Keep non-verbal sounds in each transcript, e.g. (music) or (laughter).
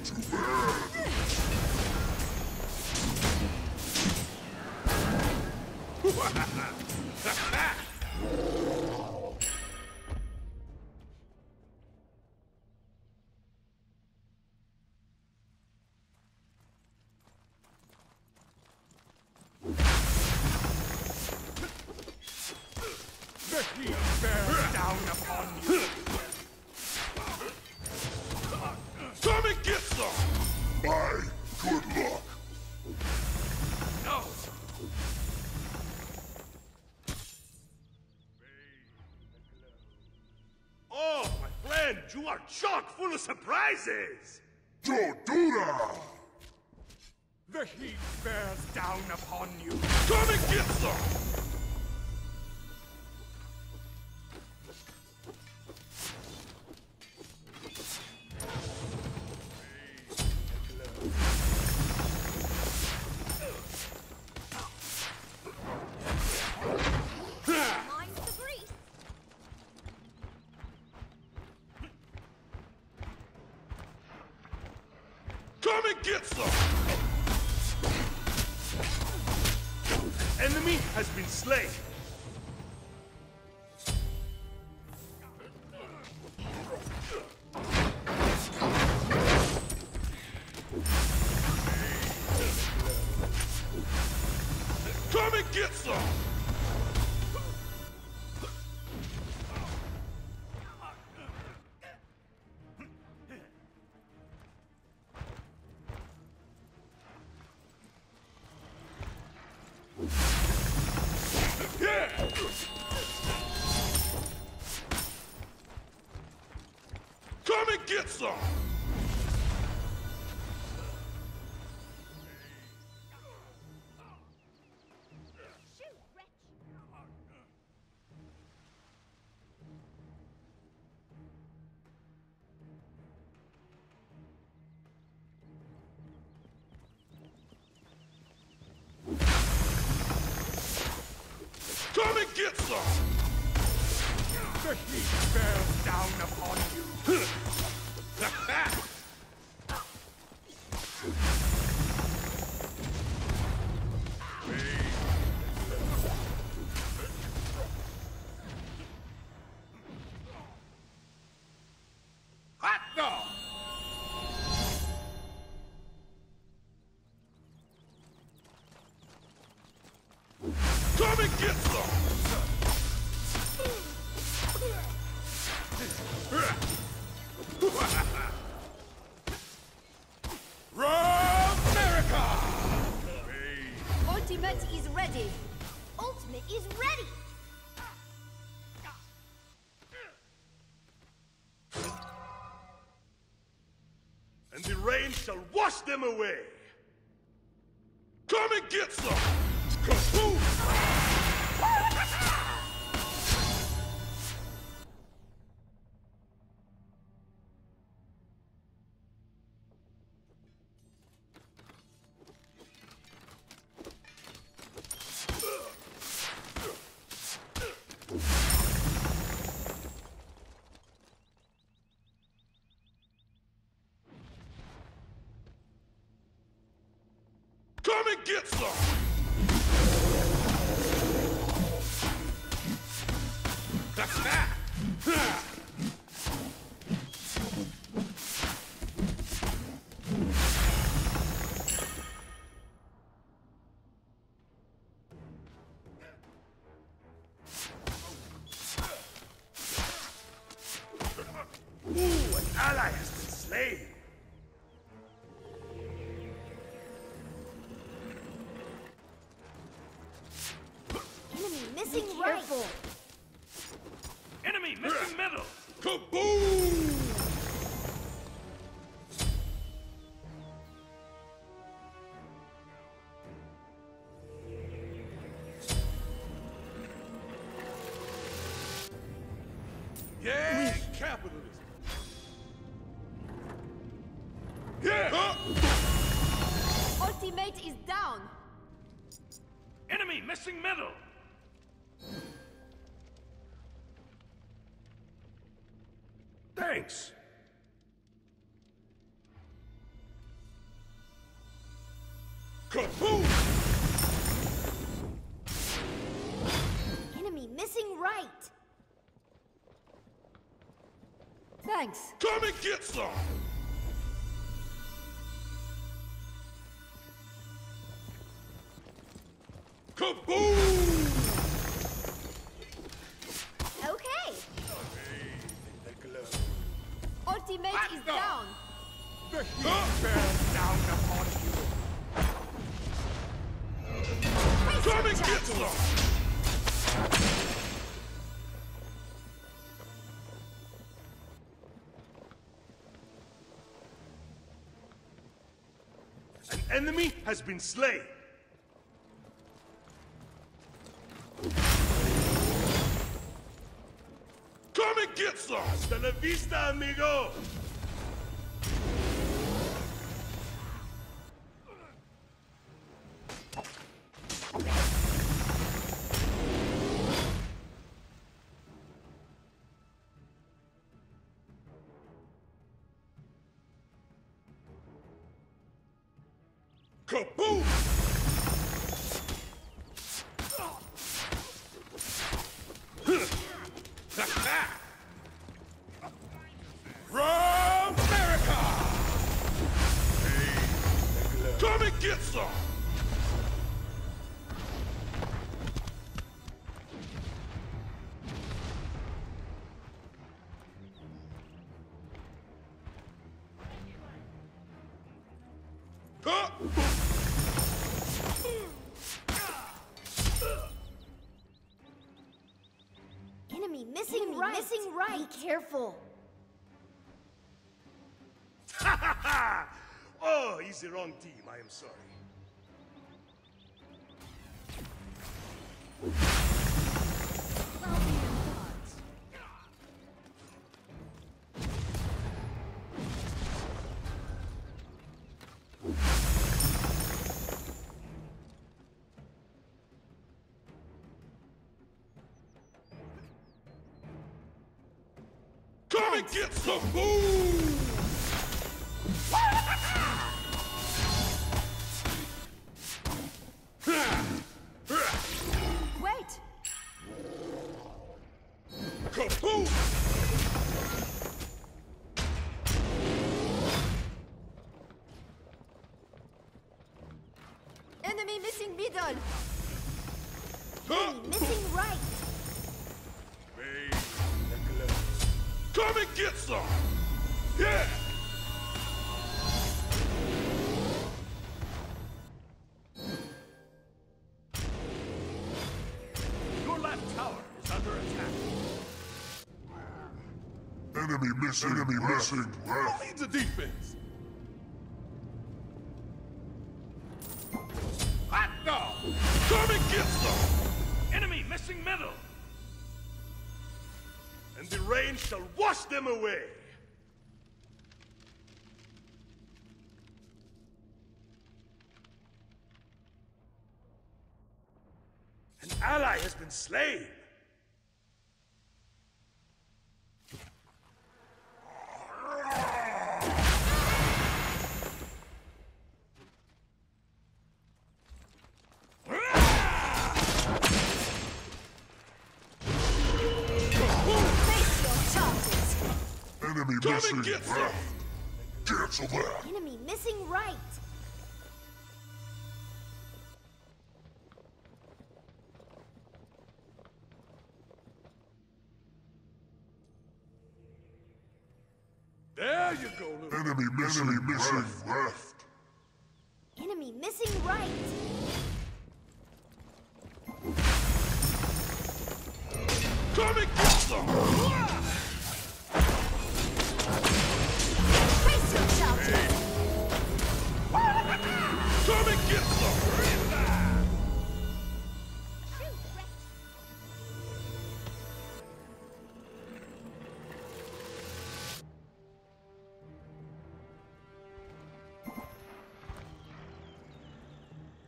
much you are chock full of surprises! Don't do that! The heat bears down upon you. Come and get some! Come and get some! Enemy has been slain. Come and get some! And get some! America! Ultimate is ready. Ultimate is ready. And the rain shall wash them away. Come and get some! Come gate is down! Enemy missing metal! Thanks! Kaboom! Enemy missing right! Thanks! Come and get some! Is down. The heat bears down upon you. Come and get some! An enemy has been slain. Come and get some! Hasta la vista, amigo! Kaboom! Missing Enemy right. Missing right. Be careful. (laughs) oh, he's the wrong team. I am sorry. And get some! Boom! Wait! Kaboom! Enemy missing middle. Enemy missing, enemy missing. Who leads the defense? Hot dog! Come and get some! Enemy missing middle! And the rain shall wash them away! An ally has been slain! Enemy Come missing. and get some! Cancel that! Enemy missing right. There you go, little. Enemy missing, enemy missing left. Enemy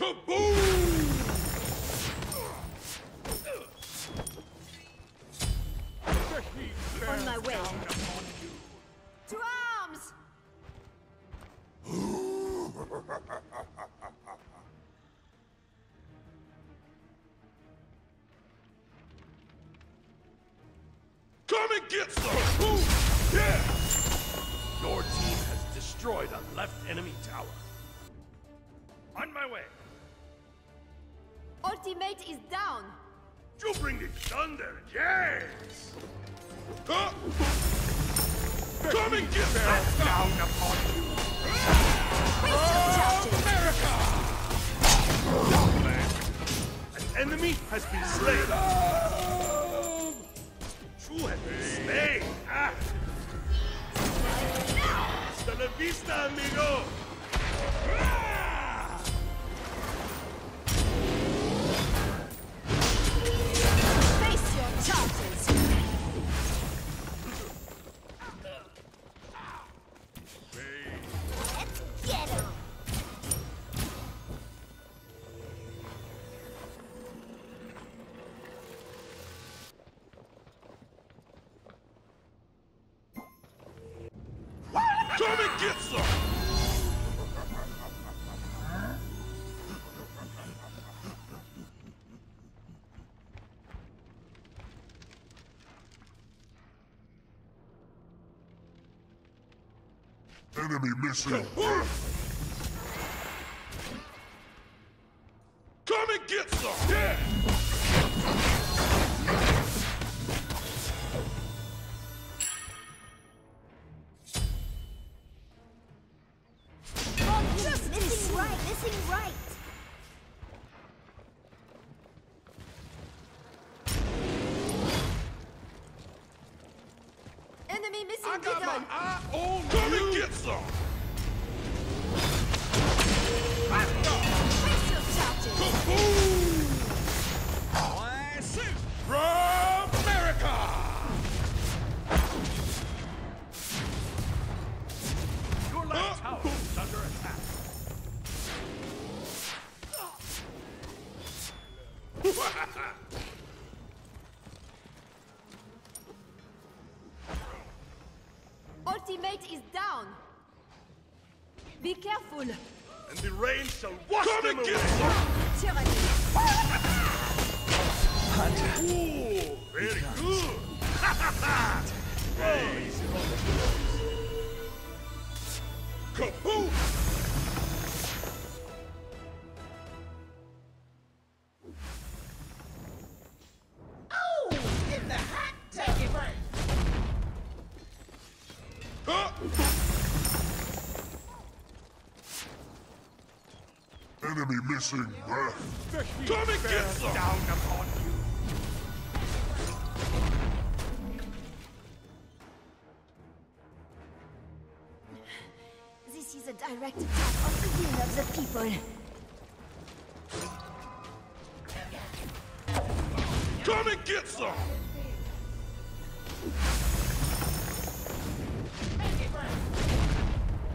Kaboom! On my way. Drums! Come and get some! Ooh, yeah! Your team has destroyed a left enemy tower. On my way! Ultimate is down. You bring the thunder, yes! Huh? Come and get Bear some! down upon you. An enemy has been slain. You have been slain. Ah. Hasta la vista, amigo. Enemy missing. Missing I got my eye on Come and get some! Face your charges. Kaboom! Ultimate is down. Be careful. And the rain shall wash Come them away. get some! Tyranny. Ooh, very good. oh, easy on the Kaboom! Heat Come and get some! down upon you. This is a direct attack of the will of the people. Come and get some!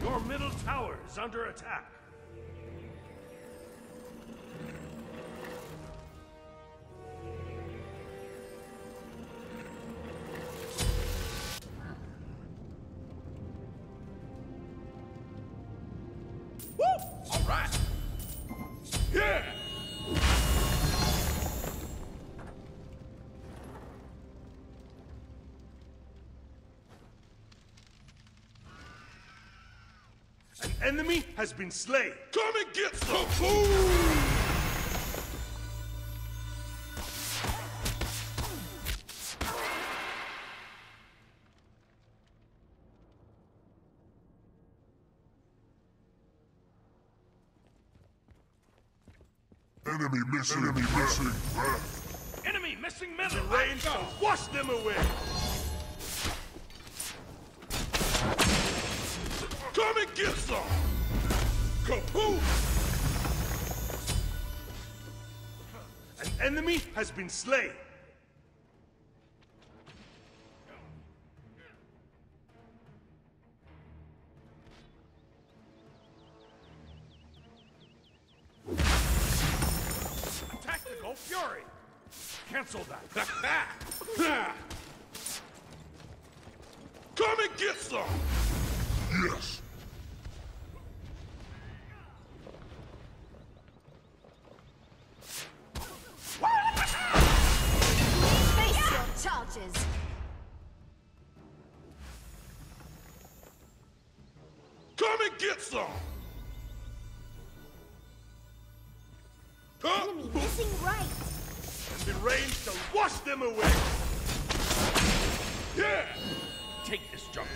Your middle tower is under attack. Woo! All right. Yeah! An enemy has been slain. Come and get some! Kaboom! Missing. Enemy missing. Left. Enemy missing middle. The rain shall wash them away. Come and get some! Kaboom! An enemy has been slain. And get some! Huh? Enemy missing right. And the rain shall wash them away! Yeah! Take this jump.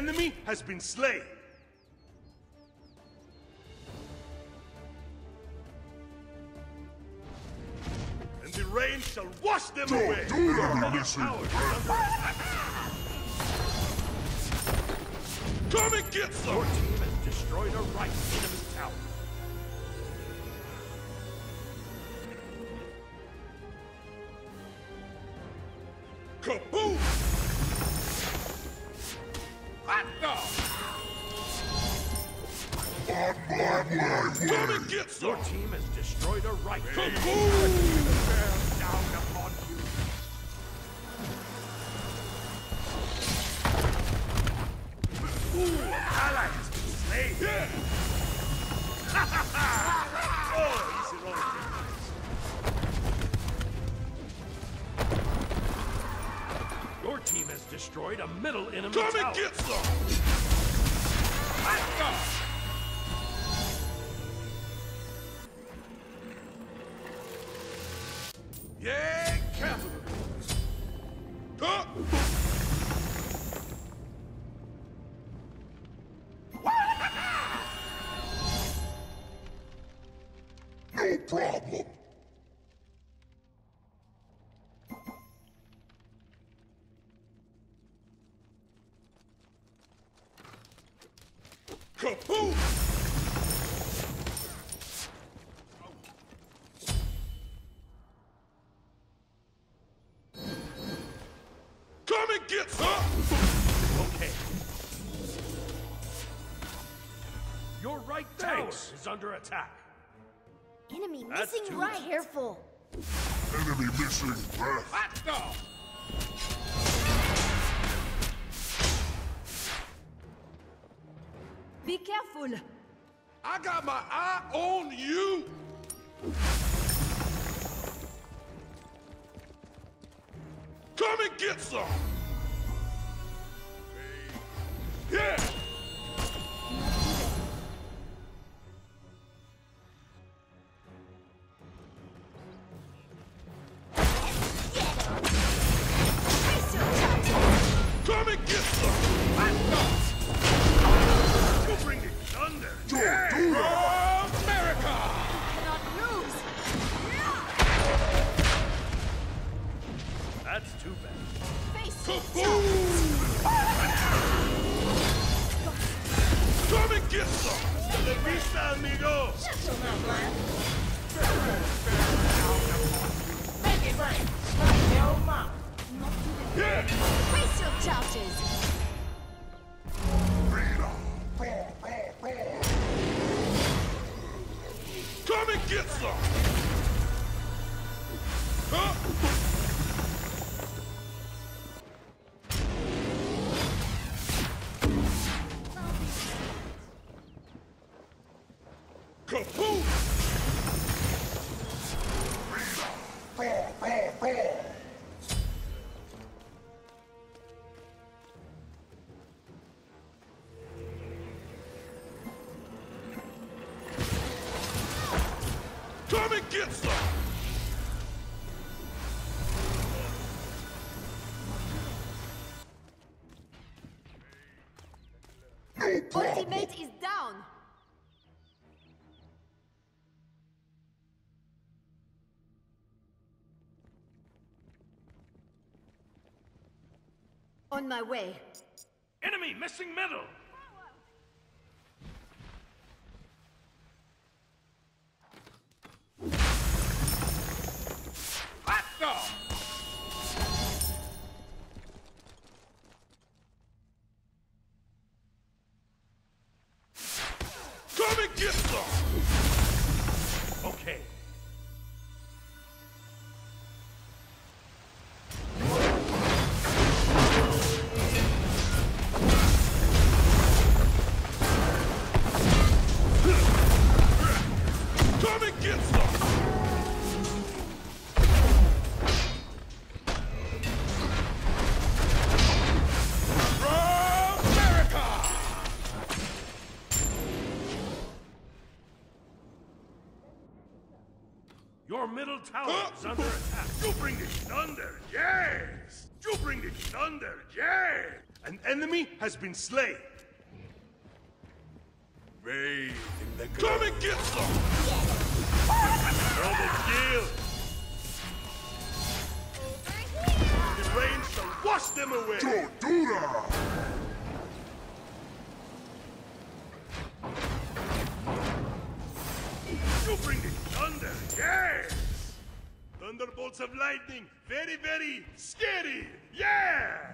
Enemy, has been slain. And the rain shall wash them Don't away. do that, Your listen. tower is under attack. Come and get Your team has destroyed a right enemy tower. Destroyed a middle enemy Come tower. and get some! Hot dog! Get some! Okay. Your right tower is under attack. Enemy That's missing too right. much. Careful. Enemy missing breath. Hot dog! Be careful. I got my eye on you! Come and get some! Yeah! Charges. Get some! Ultimate is down! On my way. Enemy missing metal! Tower is under attack. You bring the thunder, yes! You bring the thunder, yes! An enemy has been slain. Bathe in the Come and get some! Double kill! The rain shall wash them away! Tortura! You Thunderbolts of lightning, very, very scary, yeah!